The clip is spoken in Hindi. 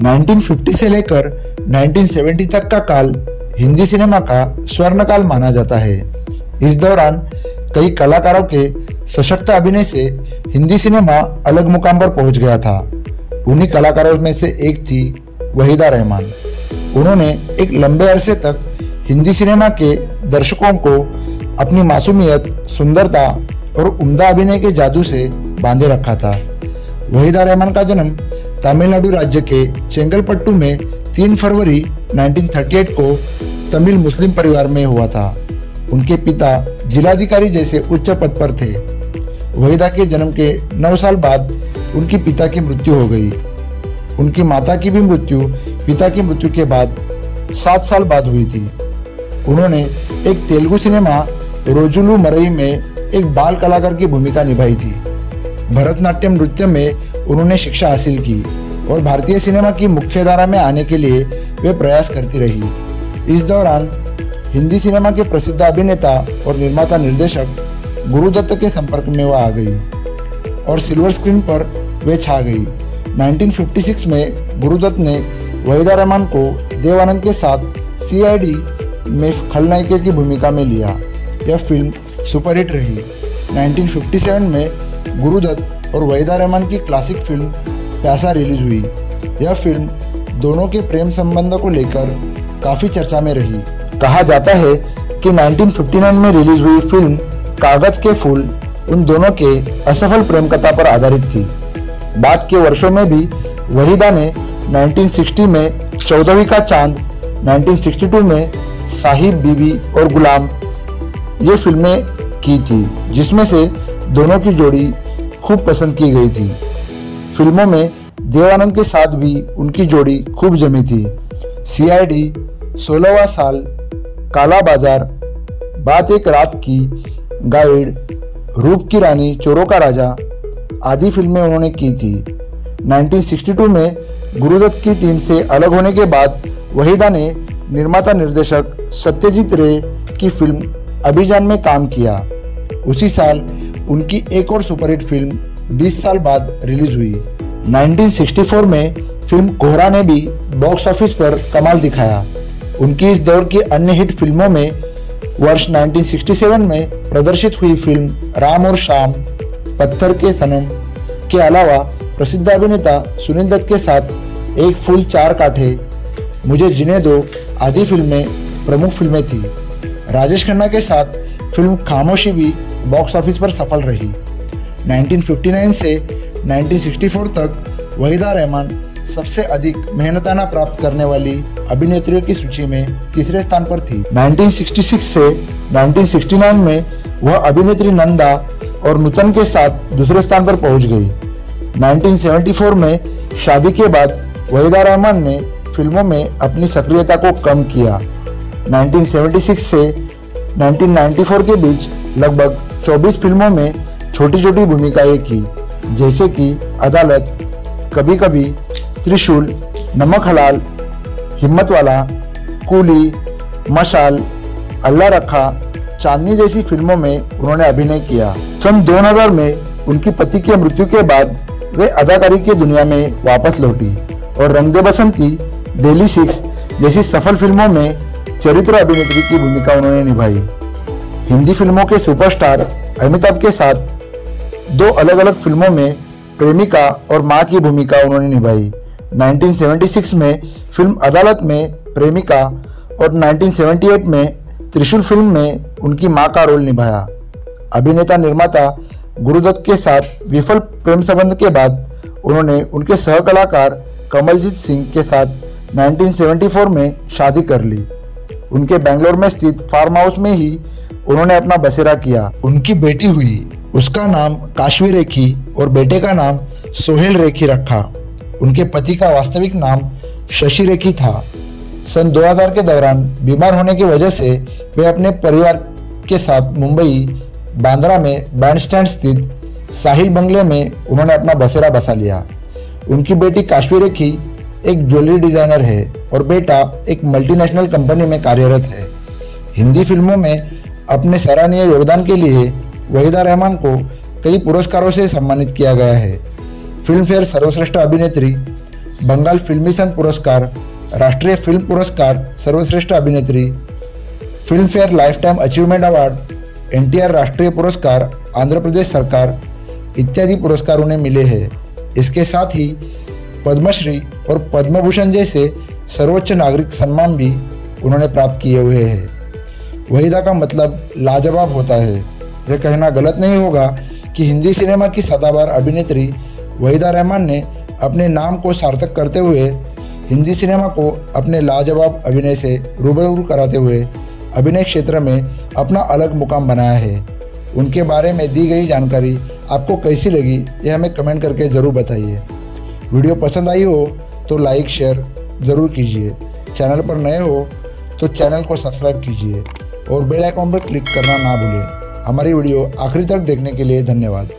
1950 से लेकर 1970 तक का काल हिंदी सिनेमा का स्वर्ण काल माना जाता है। इस दौरान कई कलाकारों के सशक्त अभिनय से हिंदी सिनेमा अलग मुकाम पर पहुँच गया था। उन्हीं कलाकारों में से एक थी वहीदा रहमान। उन्होंने एक लंबे अरसे तक हिंदी सिनेमा के दर्शकों को अपनी मासूमियत, सुंदरता और उम्दा अभिनय के जादू से बांधे रखा था। वहीदा रहमान का जन्म तमिलनाडु राज्य के चेंगलपट्टू में 3 फरवरी 1938 को तमिल मुस्लिम परिवार में हुआ था। उनके पिता जिलाधिकारी जैसे उच्च पद पर थे। वहीदा के जन्म के 9 साल बाद उनकी पिता की मृत्यु हो गई। उनकी माता की भी मृत्यु, पिता की मृत्यु के बाद सात साल बाद हुई थी। उन्होंने एक तेलुगु सिनेमा, रोजुलू मरई में एक बाल कलाकार की भूमिका निभाई थी। भरतनाट्यम नृत्य में उन्होंने शिक्षा हासिल की और भारतीय सिनेमा की मुख्य धारा में आने के लिए वे प्रयास करती रही। इस दौरान हिंदी सिनेमा के प्रसिद्ध अभिनेता और निर्माता निर्देशक गुरुदत्त के संपर्क में वह आ गई और सिल्वर स्क्रीन पर वे छा गई। 1956 में गुरुदत्त ने वहीदा रहमान को देवानंद के साथ सीआईडी में खलनायिका की भूमिका में लिया। यह फ़िल्म सुपरहिट रही। 1957 में गुरुदत्त और वहीदा रहमान की क्लासिक फ़िल्म प्यासा रिलीज़ हुई। यह फ़िल्म दोनों के प्रेम संबंध को लेकर काफ़ी चर्चा में रही। कहा जाता है कि 1959 में रिलीज़ हुई फ़िल्म कागज़ के फूल उन दोनों के असफल प्रेम कथा पर आधारित थी। बाद के वर्षों में भी वहीदा ने 1960 में चौदहवीं का चाँद 1962 में साहिब बीबी और गुलाम ये फ़िल्में की थी, जिसमें से दोनों की जोड़ी खूब पसंद की गई थी। फ़िल्मों में देवानंद के साथ भी उनकी जोड़ी खूब जमी थी। सीआईडी सोलहवा साल, काला बाज़ार, बात एक रात की, गाइड, रूप की रानी, चोरों का राजा, आदि फ़िल्में उन्होंने की थी। 1962 में गुरुदत्त की टीम से अलग होने के बाद वहीदा ने निर्माता निर्देशक सत्यजीत रे की फ़िल्म अभिजान में काम किया। उसी साल उनकी एक और सुपरहिट फ़िल्म 20 साल बाद रिलीज़ हुई। 1964 में फ़िल्म कोहरा ने भी बॉक्स ऑफ़िस पर कमाल दिखाया। उनकी इस दौर की अन्य हिट फ़िल्मों में वर्ष 1967 में प्रदर्शित हुई फ़िल्म राम और शाम, पत्थर के सनम के अलावा प्रसिद्ध अभिनेता सुनील दत्त के साथ एक फूल चार काठे मुझे जिने दो आदि फ़िल्में प्रमुख फ़िल्में थी। राजेश खन्ना के साथ फ़िल्म खामोशी भी बॉक्स ऑफ़िस पर सफल रही। 1959 से 1964 तक वहीदा रहमान सबसे अधिक मेहनताना प्राप्त करने वाली अभिनेत्रियों की सूची में तीसरे स्थान पर थी। 1966 से 1969 में वह अभिनेत्री नंदा और नूतन के साथ दूसरे स्थान पर पहुँच गई। 1974 में शादी के बाद वहीदा रहमान ने फ़िल्मों में अपनी सक्रियता को कम किया। 1976 से 1994 के बीच लगभग 24 फ़िल्मों में छोटी छोटी भूमिकाएँ की, जैसे कि अदालत कभी कभी त्रिशूल, नमक हलाल हिम्मत वाला कूली, मशाल, अल्लाह रखा, चांदनी जैसी फ़िल्मों में उन्होंने अभिनय किया। सन 2000 में उनकी पति की मृत्यु के बाद वे अदाकारी की दुनिया में वापस लौटी और रंग दे बसंती, दिल्ली सिक्स जैसी सफल फ़िल्मों में चरित्र अभिनेत्री की भूमिका उन्होंने निभाई। हिंदी फ़िल्मों के सुपरस्टार अमिताभ के साथ दो अलग अलग फ़िल्मों में प्रेमिका और माँ की भूमिका उन्होंने निभाई। 1976 में फ़िल्म अदालत में प्रेमिका और 1978 में त्रिशूल फ़िल्म में उनकी माँ का रोल निभाया। अभिनेता निर्माता गुरुदत्त के साथ विफल प्रेम संबंध के बाद उन्होंने उनके सहकलाकार कमलजीत सिंह के साथ 1974 में शादी कर ली। उनके बेंगलोर में स्थित फार्म हाउस में ही उन्होंने अपना बसेरा किया। उनकी बेटी हुई। उसका नाम काश्वी रेखी और बेटे का नाम सोहेल रेखी रखा। उनके पति का वास्तविक नाम शशि रेखी था। सन 2000 के दौरान बीमार होने की वजह से वे अपने परिवार के साथ मुंबई, बांद्रा में बैंड स्टैंड स्थित साहिल बंगले में उन्होंने अपना बसेरा बसा लिया। उनकी बेटी काश्वी रेखी एक ज्वेलरी डिज़ाइनर है और बेटा एक मल्टीनेशनल कंपनी में कार्यरत है। हिंदी फ़िल्मों में अपने सराहनीय योगदान के लिए वहीदा रहमान को कई पुरस्कारों से सम्मानित किया गया है। फ़िल्म फेयर सर्वश्रेष्ठ अभिनेत्री, बंगाल फिल्मी संघ पुरस्कार, राष्ट्रीय फ़िल्म पुरस्कार सर्वश्रेष्ठ अभिनेत्री Filmfare lifetime achievement award, NTR राष्ट्रीय पुरस्कार, आंध्र प्रदेश सरकार इत्यादि पुरस्कार उन्हें मिले हैं। इसके साथ ही पद्मश्री और पद्मभूषण जैसे सर्वोच्च नागरिक सम्मान भी उन्होंने प्राप्त किए हुए हैं। वहीदा का मतलब लाजवाब होता है। यह कहना गलत नहीं होगा कि हिंदी सिनेमा की सदाबार अभिनेत्री वहीदा रहमान ने अपने नाम को सार्थक करते हुए हिंदी सिनेमा को अपने लाजवाब अभिनय से रूबरू कराते हुए अभिनय क्षेत्र में अपना अलग मुकाम बनाया है। उनके बारे में दी गई जानकारी आपको कैसी लगी, यह हमें कमेंट करके ज़रूर बताइए। वीडियो पसंद आई हो तो लाइक, शेयर ज़रूर कीजिए। चैनल पर नए हो तो चैनल को सब्सक्राइब कीजिए। और बेल आइकॉन पर क्लिक करना ना भूलें हमारी वीडियो आखिरी तक देखने के लिए धन्यवाद।